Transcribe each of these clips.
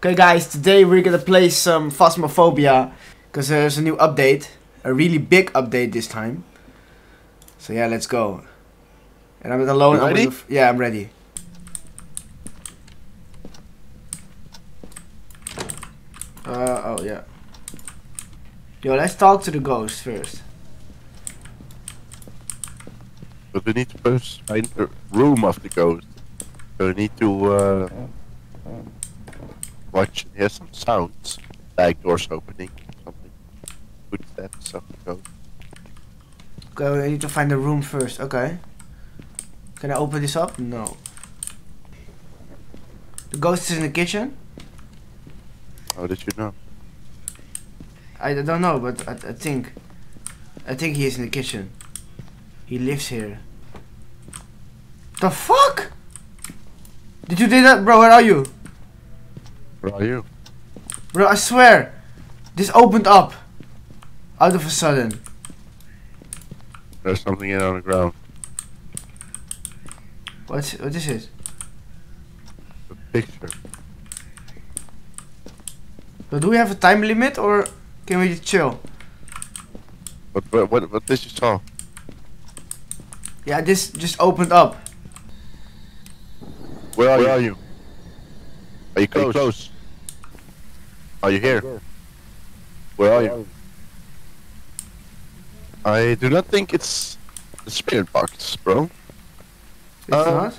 Okay guys, today we're gonna play some Phasmophobia because there's a new update, a really big update this time. So yeah, let's go. And I'm alone. You I'm ready? f- yeah, I'm ready. Uh oh yeah. Yo, let's talk to the ghost first. But we need to first find the room of the ghost. So we need to uh, and hear some sounds. Like doors opening, something. Footsteps the ghost. Okay, I need to find the room first. Okay. Can I open this up? No. The ghost is in the kitchen. How did you know? I don't know, but I, I think, I think he is in the kitchen. He lives here. The fuck? Did you do that, bro? Where are you, Where are you? bro? I swear, this opened up, out of a sudden. There's something in on the ground. What's what is it? A picture. But do we have a time limit or can we just chill? What, what, what, what did you saw? Yeah, this just opened up. Where are, you? Are you close? close? Are you here? Where are you? I do not think it's the spirit box, bro. It's Uh, not.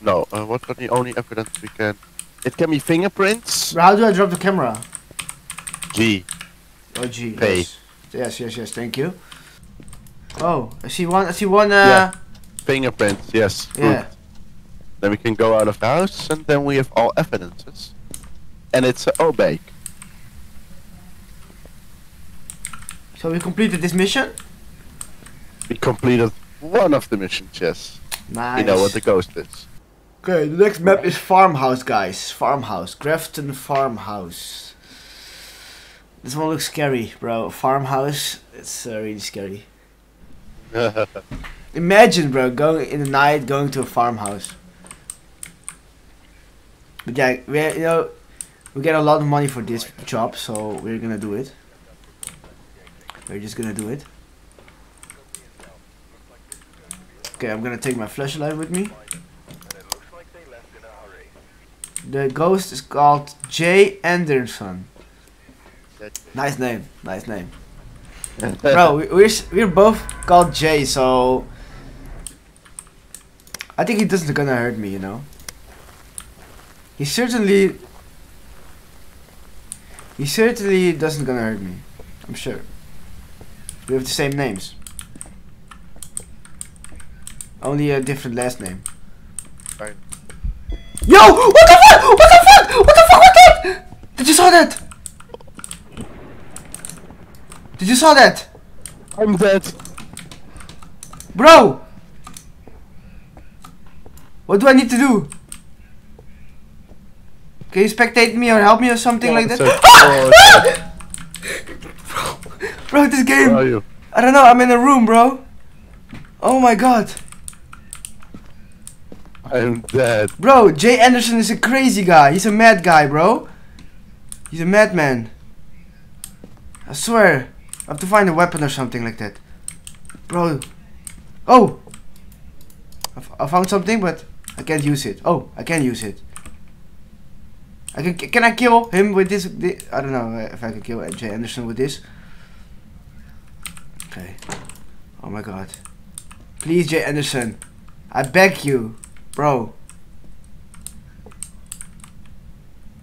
No, uh, what are the only evidence we can... It can be fingerprints. How do I drop the camera? G. Oh gee. Pay. Yes. yes, yes, yes. Thank you. Oh, I see one. I see one. Uh, Yeah. Fingerprints, yes. good. Yeah. Then we can go out of the house and then we have all evidences. And it's uh, Obake. So we completed this mission. We completed one of the missions, yes. Nice. You know what the ghost is. Okay, the next map is Farmhouse, guys. Farmhouse. Grafton Farmhouse. This one looks scary, bro. Farmhouse. It's uh, really scary. Imagine, bro, going in the night, going to a farmhouse. But yeah, we you know we get a lot of money for this job, so we're gonna do it. We're just gonna do it. Okay, I'm gonna take my flashlight with me. The ghost is called Jay Anderson. Nice name, nice name. Bro, we, we're we're both called Jay, so I think he doesn't gonna hurt me, you know. He certainly he certainly doesn't gonna hurt me. I'm sure. We have the same names. Only a different last name. Right. Yo! What the fuck? What the fuck? What the fuck was that? Did you saw that? Did you saw that? I'm dead. Bro! What do I need to do? Can you spectate me or help me or something like that? Oh, bro, this game. Where are you? I don't know, I'm in a room, bro. Oh my god. I'm dead. Bro, Jay Anderson is a crazy guy. He's a mad guy, bro. He's a madman. I swear. I have to find a weapon or something like that. Bro. Oh! I found something, but I can't use it. Oh, I can't use it. I can, can I kill him with this, I don't know if I can kill Jay Anderson with this. Okay. Oh my god. Please, Jay Anderson. I beg you. Bro.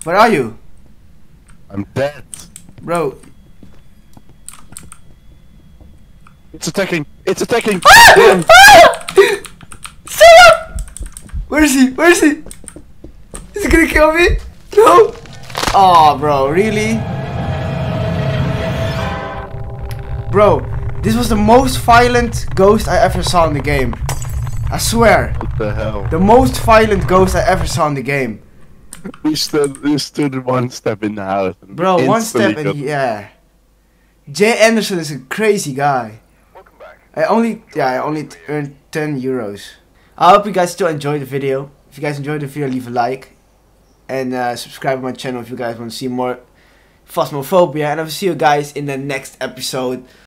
Where are you? I'm dead. Bro. It's attacking. It's attacking. Ah! Stay up! Where is he? Where is he? Is he gonna kill me? No! Oh, bro, really? Bro, this was the most violent ghost I ever saw in the game. I swear. what the hell? The most violent ghost I ever saw in the game. We stood, we stood one step in the house. Bro, one step got- yeah. Jay Anderson is a crazy guy. Welcome back. I only yeah I only earned 10 euros. I hope you guys still enjoyed the video. If you guys enjoyed the video, leave a like. And uh, subscribe to my channel if you guys want to see more Phasmophobia. And I will see you guys in the next episode